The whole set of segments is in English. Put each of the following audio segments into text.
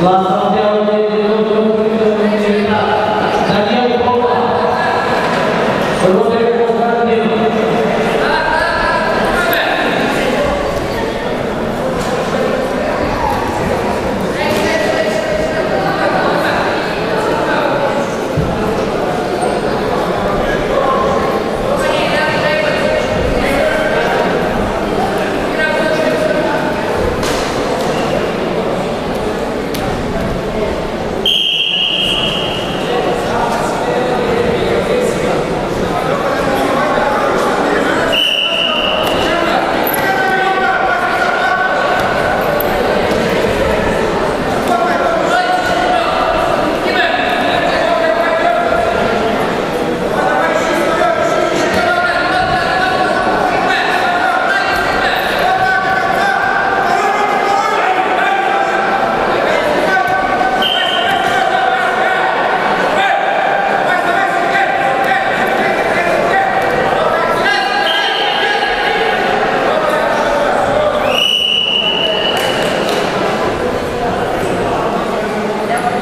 Lá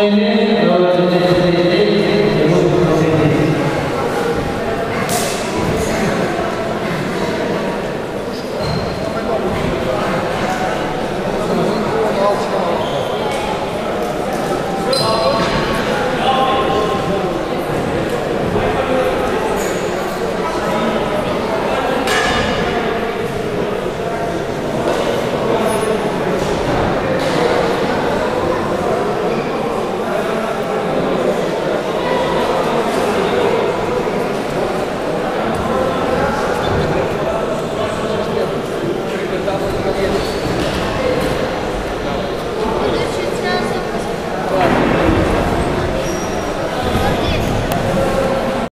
Amen.